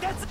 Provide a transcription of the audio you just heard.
That's